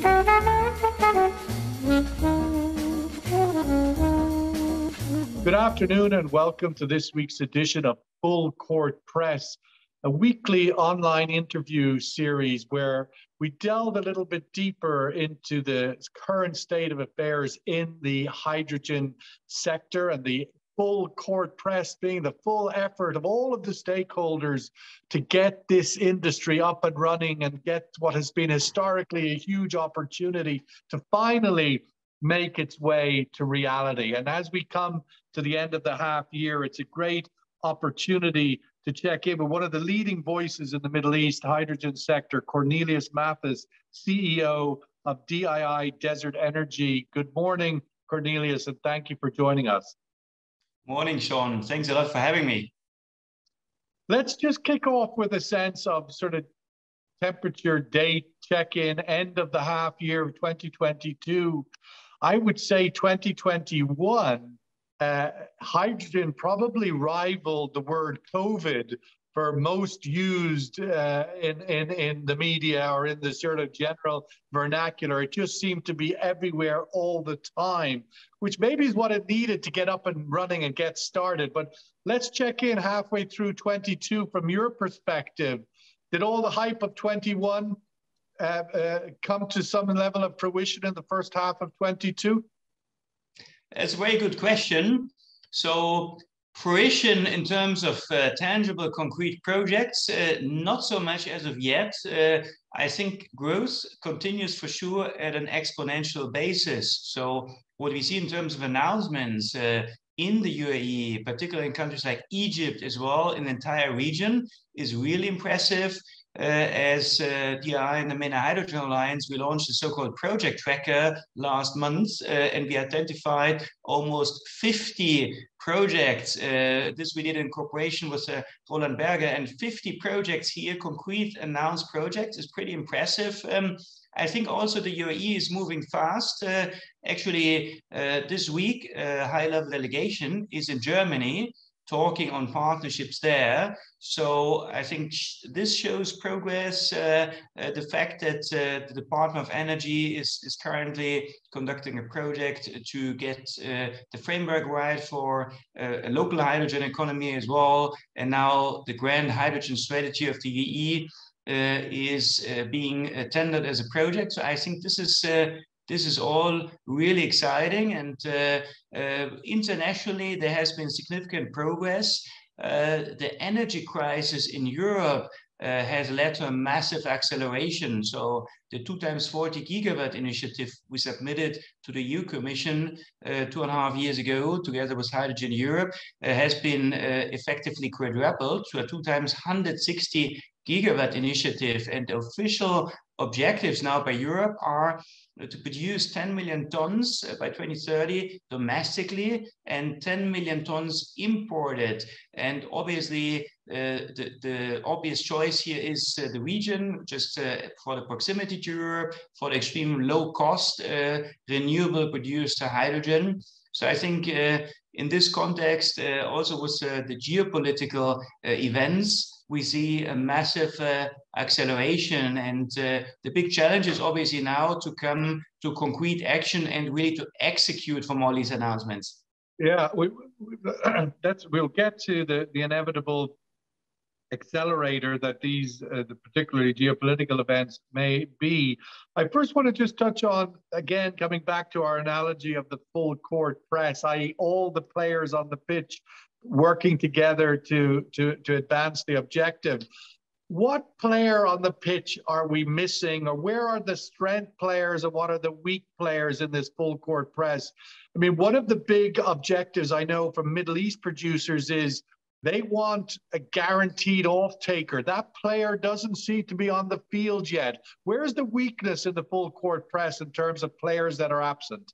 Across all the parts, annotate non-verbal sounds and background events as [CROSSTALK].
Good afternoon and welcome to this week's edition of Full Court Press, a weekly online interview series where we delve a little bit deeper into the current state of affairs in the hydrogen sector and the full court press being the full effort of all of the stakeholders to get this industry up and running and get what has been historically a huge opportunity to finally make its way to reality. And as we come to the end of the half year, it's a great opportunity to check in with one of the leading voices in the Middle East hydrogen sector, Cornelius Matthes, CEO of DII Desert Energy. Good morning, Cornelius, and thank you for joining us. Morning, Sean. Thanks a lot for having me. Let's just kick off with a sense of sort of temperature date check in, end of the half year of 2022. I would say 2021 uh, hydrogen probably rivaled the word COVID for most used uh, in, in, in the media or in the sort of general vernacular. It just seemed to be everywhere all the time, which maybe is what it needed to get up and running and get started. But let's check in halfway through 22 from your perspective. Did all the hype of 21 uh, uh, come to some level of fruition in the first half of 22? That's a very good question. So fruition in terms of uh, tangible concrete projects, uh, not so much as of yet. Uh, I think growth continues for sure at an exponential basis. So what we see in terms of announcements uh, in the UAE, particularly in countries like Egypt as well, in the entire region, is really impressive. Uh, as uh, Dii and the MENA Hydrogen Alliance, we launched a so-called project tracker last month, uh, and we identified almost 50 projects. Uh, this we did in cooperation with uh, Roland Berger, and 50 projects here, concrete announced projects, is pretty impressive. Um, I think also the UAE is moving fast. Uh, actually, this week, a high-level delegation is in Germany talking on partnerships there. So I think this shows progress. Uh, uh, the fact that uh, the Department of Energy is, is currently conducting a project to get uh, the framework right for uh, a local hydrogen economy as well. And now the grand hydrogen strategy of the EE uh, is being tendered as a project. So I think this is this is all really exciting. And uh, uh, internationally, there has been significant progress. Uh, the energy crisis in Europe uh, has led to a massive acceleration. So the two times 40 gigawatt initiative we submitted to the EU Commission uh, two and a half years ago, together with Hydrogen Europe, uh, has been effectively quadrupled to a two times 160 gigawatt initiative. And the official objectives now by Europe are to produce 10 million tons uh, by 2030 domestically and 10 million tons imported. And obviously, uh, the, the obvious choice here is uh, the region, just uh, for the proximity to Europe, for the extreme low cost uh, renewable produced hydrogen. So I think uh, in this context, also with the geopolitical events, we see a massive uh, acceleration. And uh, the big challenge is obviously now to come to concrete action and really to execute from all these announcements. Yeah, we, we, [CLEARS THROAT] that's we'll get to the, the inevitable accelerator that these, uh, the particularly geopolitical events may be. I first want to just touch on, again, coming back to our analogy of the full court press, i.e., all the players on the pitch working together to, to, to advance the objective. What player on the pitch are we missing, or where are the strength players and what are the weak players in this full court press? I mean, one of the big objectives I know from Middle East producers is they want a guaranteed off taker. That player doesn't seem to be on the field yet. Where's the weakness in the full court press in terms of players that are absent?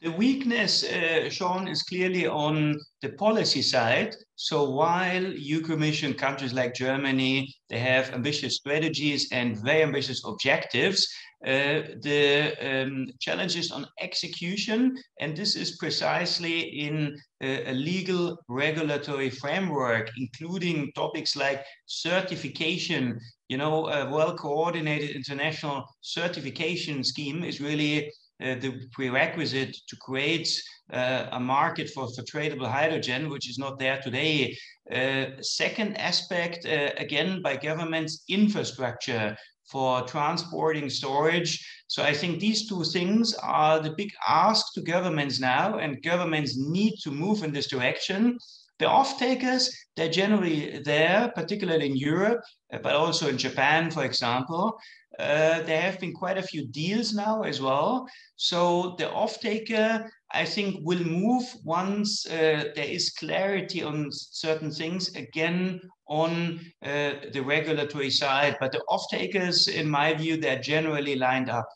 The weakness, uh, Sean, is clearly on the policy side. So while EU Commission countries like Germany, they have ambitious strategies and very ambitious objectives, uh, the um, challenges on execution, and this is precisely in uh, a legal regulatory framework, including topics like certification, you know, a well-coordinated international certification scheme is really uh, the prerequisite to create uh, a market for, for tradable hydrogen, which is not there today. Uh, second aspect, uh, again, by government's infrastructure for transporting storage. So I think these two things are the big ask to governments now, and governments need to move in this direction. The off-takers, they're generally there, particularly in Europe, but also in Japan, for example. Uh, there have been quite a few deals now as well. So the off-taker, I think, will move once uh, there is clarity on certain things, again, on uh, the regulatory side. But the off-takers, in my view, they're generally lined up.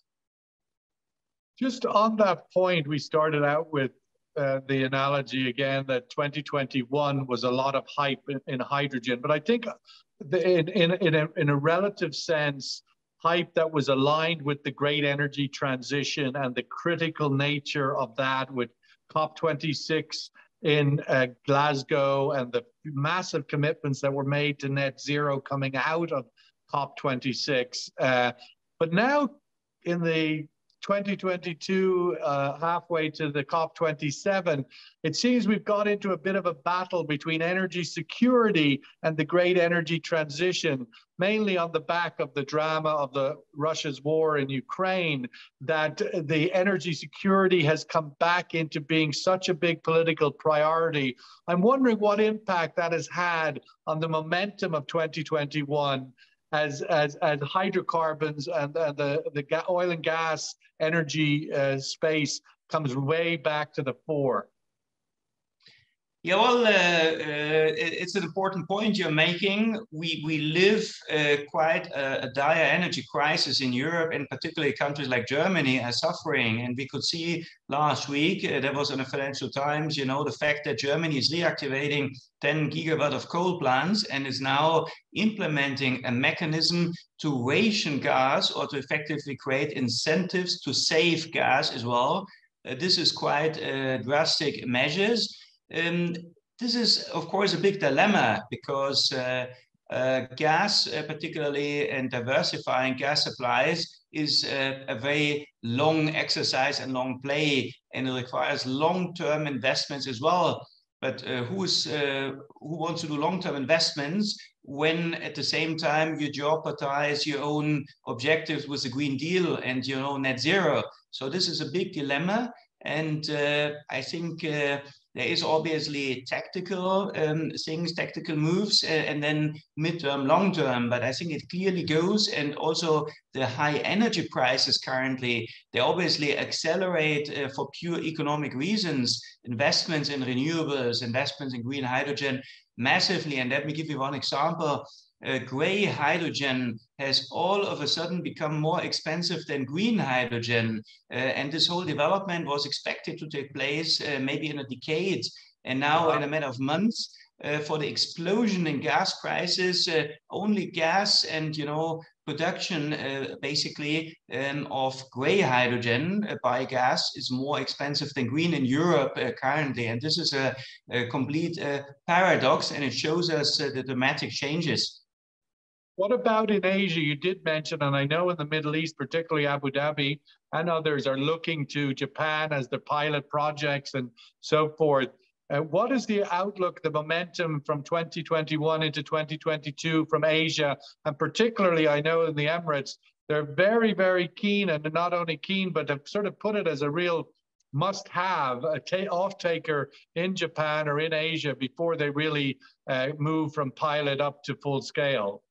Just on that point, we started out with uh, the analogy again that 2021 was a lot of hype in, in hydrogen, but I think the, in, in, in, a, in a relative sense, hype that was aligned with the great energy transition and the critical nature of that with COP26 in uh, Glasgow and the massive commitments that were made to net zero coming out of COP26. Uh, but now in the 2022, uh, halfway to the COP27, it seems we've got into a bit of a battle between energy security and the great energy transition, mainly on the back of the drama of the Russia's war in Ukraine, that the energy security has come back into being such a big political priority. I'm wondering what impact that has had on the momentum of 2021 as as as hydrocarbons and, and the the oil and gas energy uh, space comes way back to the fore. Yeah, well, uh, uh, it's an important point you're making. We we live uh, quite a, a, dire energy crisis in Europe, and particularly countries like Germany are suffering. And we could see last week there was in the Financial Times, you know, the fact that Germany is reactivating 10 gigawatt of coal plants and is now implementing a mechanism to ration gas or to effectively create incentives to save gas as well. This is quite drastic measures. Um, this is, of course, a big dilemma because uh, uh, gas, uh, particularly and diversifying gas supplies, is uh, a very long exercise and long play, and it requires long-term investments as well. But uh, who's uh, who wants to do long-term investments when at the same time you jeopardize your own objectives with the Green Deal and your own net zero? So this is a big dilemma, and I think there is obviously tactical um, things, tactical moves, uh, and then midterm, long term. But I think it clearly goes, and also the high energy prices currently, they obviously accelerate uh, for pure economic reasons, investments in renewables, investments in green hydrogen massively. And let me give you one example uh, gray hydrogen has all of a sudden become more expensive than green hydrogen. Uh, and this whole development was expected to take place uh, maybe in a decade. And now, in a matter of months, uh, for the explosion in gas prices, uh, only gas and you know production uh, basically um, of gray hydrogen by gas is more expensive than green in Europe currently. And this is a, a complete paradox, and it shows us the dramatic changes. What about in Asia? You did mention, and I know in the Middle East, particularly Abu Dhabi and others, are looking to Japan as the pilot projects and so forth. Uh, what is the outlook, the momentum from 2021 into 2022 from Asia? And particularly, I know in the Emirates, they're very, very keen, and not only keen, but have sort of put it as a real must have a ta- off taker in Japan or in Asia before they really uh, move from pilot up to full scale.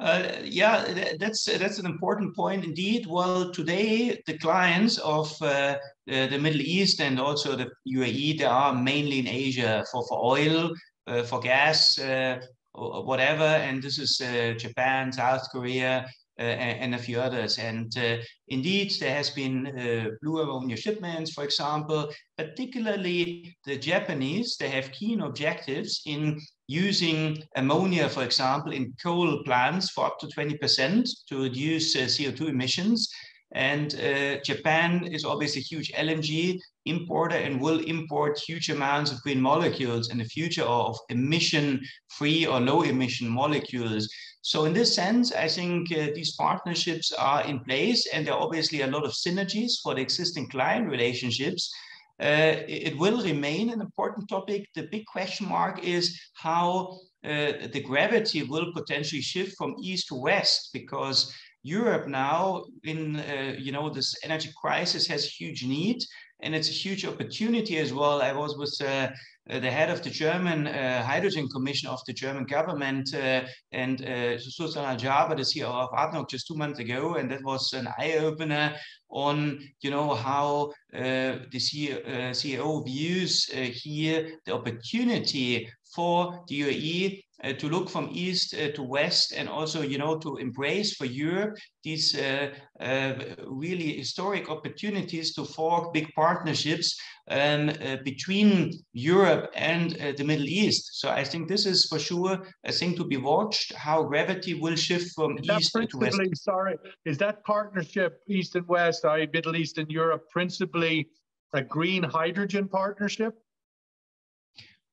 Uh, yeah, that's that's an important point indeed. Well, today the clients of uh, the, Middle East and also the UAE, they are mainly in Asia for for oil, uh, for gas, uh, whatever. And this is uh, Japan, South Korea, Uh, and a few others. And uh, indeed, there has been uh, blue ammonia shipments, for example. Particularly the Japanese, they have keen objectives in using ammonia, for example, in coal plants for up to 20% to reduce uh, CO2 emissions. And uh, Japan is obviously a huge LNG importer and will import huge amounts of green molecules in the future of emission free or low emission molecules. So in this sense, I think uh, these partnerships are in place and there are obviously a lot of synergies for the existing client relationships. Uh, it will remain an important topic. The big question mark is how uh, the gravity will potentially shift from east to west because Europe now in uh, you know this energy crisis has huge need and it's a huge opportunity as well. I was with uh, the head of the German uh, Hydrogen Commission of the German government uh, and uh, Sultan Al Jaber, the CEO of ADNOC, just two months ago, and that was an eye opener on you know how uh, the CEO, views uh, here the opportunity for the UAE uh, to look from east uh, to west and also you know to embrace for Europe these uh, uh really historic opportunities to form big partnerships um, uh, between Europe and uh, the Middle East. So I think this is for sure a thing to be watched how gravity will shift from is east to west. Sorry, is that partnership east and west, sorry, Middle East and Europe principally a green hydrogen partnership?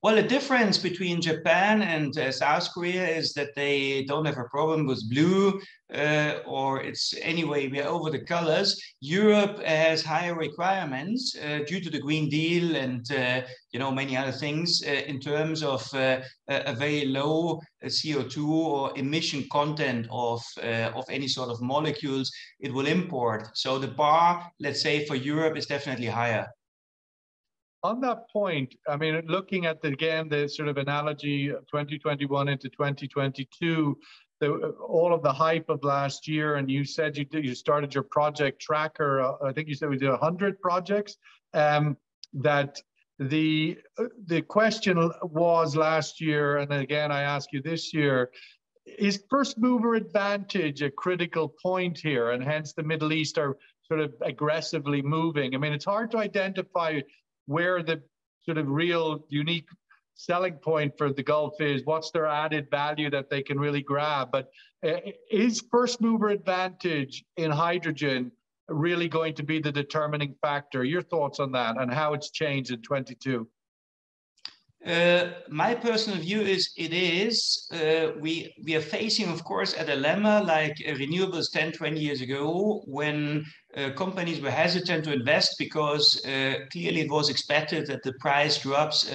Well, the difference between Japan and uh, South Korea is that they don't have a problem with blue uh, or it's anyway, we're over the colors. Europe has higher requirements uh, due to the Green Deal and, uh, you know, many other things uh, in terms of uh, a very low CO2 or emission content of, of any sort of molecules it will import. So the bar, let's say, for Europe is definitely higher on that point, I mean, looking at the, again the sort of analogy of 2021 into 2022, the, all of the hype of last year, and you said you did, you started your project tracker. Uh, I think you said we did 100 projects. Um, that the the question was last year, and again I ask you this year: Is first mover advantage a critical point here, and hence the Middle East are sort of aggressively moving? I mean, it's hard to identify where the sort of real unique selling point for the Gulf is, what's their added value that they can really grab. But uh, is first mover advantage in hydrogen really going to be the determining factor? Your thoughts on that and how it's changed in 22? Uh, my personal view is it is. Uh, we, we are facing, of course, a dilemma like uh, renewables 10, 20 years ago when uh, companies were hesitant to invest because uh, clearly it was expected that the price drops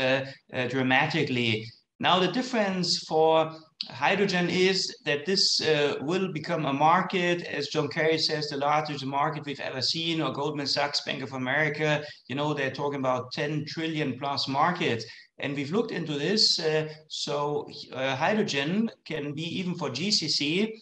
dramatically. Now, the difference for hydrogen is that this uh, will become a market, as John Kerry says, the largest market we've ever seen, or Goldman Sachs, Bank of America, you know, they're talking about 10 trillion plus market. And we've looked into this. Uh, so uh, hydrogen can be even for GCC,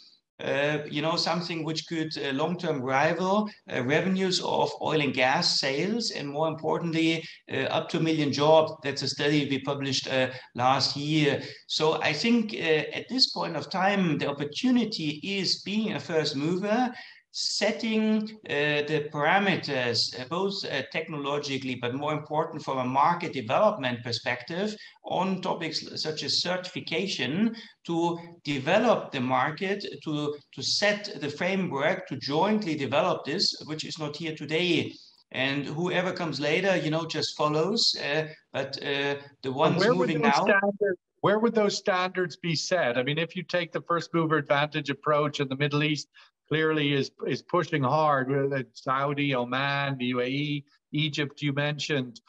uh, you know, something which could long-term rival revenues of oil and gas sales, and more importantly, up to a million jobs. That's a study we published last year. So I think at this point of time, the opportunity is being a first mover setting uh, the parameters, uh, both uh, technologically, but more important from a market development perspective, on topics such as certification to develop the market, to, to set the framework, to jointly develop this, which is not here today. And whoever comes later, you know, just follows. Uh, but uh, the ones moving now. Standards, where would those standards be set? I mean, if you take the first mover advantage approach in the Middle East, clearly is is pushing hard. With Saudi, Oman, the UAE, Egypt. You mentioned.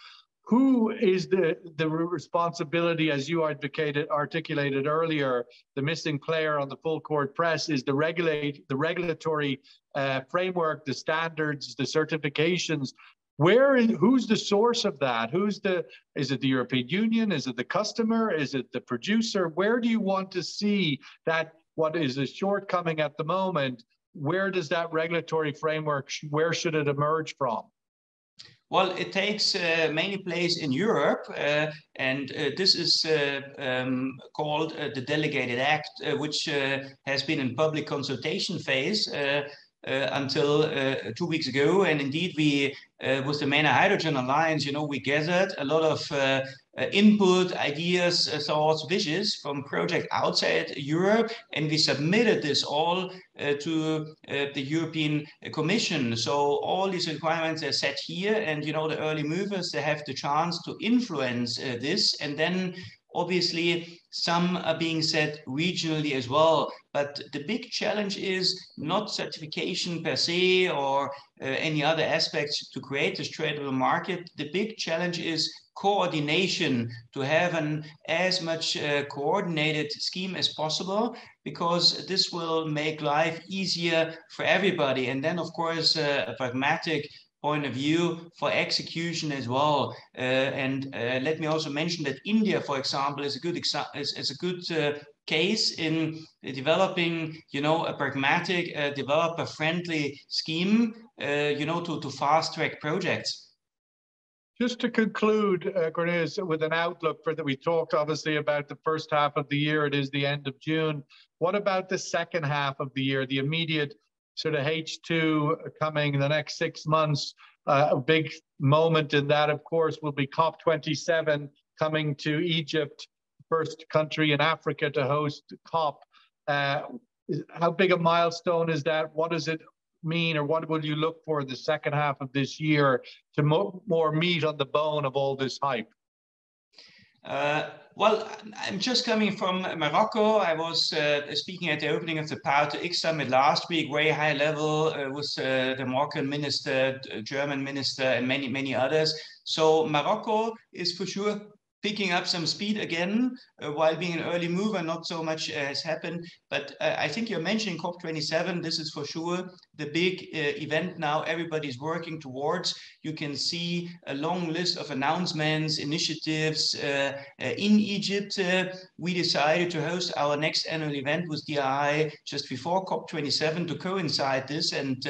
Who is the the responsibility, as you advocated articulated earlier? The missing player on the full court press is the regulate the regulatory uh, framework, the standards, the certifications. Where is who's the source of that? Who's the is it the European Union? Is it the customer? Is it the producer? Where do you want to see that what is a shortcoming at the moment where does that regulatory framework, where should it emerge from? Well, it takes uh, mainly place in Europe, uh, and uh, this is uh, um, called uh, the Delegated Act, uh, which has been in public consultation phase. uh, until uh, two weeks ago. And indeed, we, uh, with the MENA Hydrogen Alliance, you know, we gathered a lot of uh, uh, input, ideas, uh, thoughts, wishes from project outside Europe, and we submitted this all to the European Commission. So all these requirements are set here, and you know, the early movers, they have the chance to influence this, and then Obviously, some are being set regionally as well, but the big challenge is not certification per se or uh, any other aspects to create this tradable market. The big challenge is coordination to have an as much uh, coordinated scheme as possible because this will make life easier for everybody and then of course uh, a pragmatic point of view for execution as well. Uh, and uh, let me also mention that India, for example, is a good is, is a good uh, case in developing, you know, a pragmatic, uh, developer-friendly scheme, uh, you know, to, to fast-track projects. Just to conclude, uh, Cornelius, with an outlook for that, we talked obviously about the first half of the year. It is the end of June. What about the second half of the year, the immediate sort of H2 coming in the next six months. Uh, a big moment in that, of course, will be COP27 coming to Egypt, first country in Africa to host COP. Uh, how big a milestone is that? What does it mean, or what will you look for the second half of this year to mo more meat on the bone of all this hype? Uh, well, I'm just coming from Morocco. I was uh, speaking at the opening of the Power to X Summit last week, very high level uh, with uh, the Moroccan minister, German minister, and many, many others. So Morocco is for sure picking up some speed again uh, while being an early mover. Not so much uh, has happened, but uh, I think you're mentioning COP27. This is for sure the big uh, event now everybody's working towards. You can see a long list of announcements, initiatives uh, uh, in Egypt. we decided to host our next annual event with Dii just before COP27 to coincide this and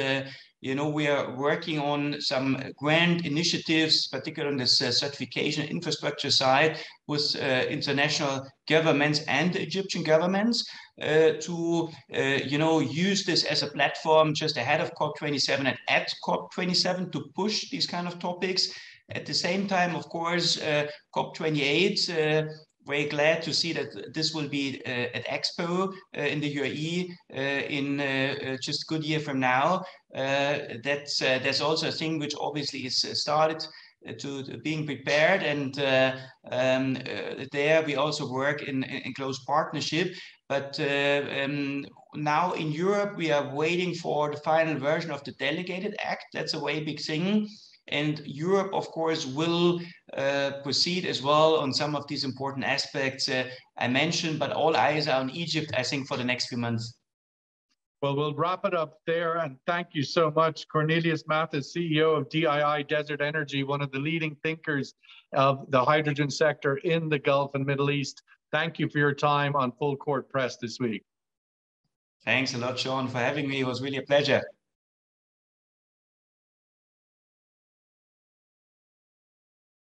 you know, we are working on some grand initiatives, particularly on this uh, certification infrastructure side with uh, international governments and Egyptian governments uh, to, uh, you know, use this as a platform just ahead of COP27 and at COP27 to push these kind of topics. At the same time, of course, uh, COP28 very glad to see that this will be uh, at Expo uh, in the UAE uh, in just a good year from now. that's that's also a thing which obviously is started to, to, being prepared and uh, um, uh, there we also work in, in close partnership. But uh, um, now in Europe we are waiting for the final version of the delegated act. That's a way big thing and Europe, of course, will uh, proceed as well on some of these important aspects uh, I mentioned, but all eyes are on Egypt, I think, for the next few months. Well, we'll wrap it up there. And thank you so much, Cornelius Matthes, CEO of DII Desert Energy, one of the leading thinkers of the hydrogen sector in the Gulf and Middle East. Thank you for your time on Full Court Press this week. Thanks a lot, Sean, for having me. It was really a pleasure.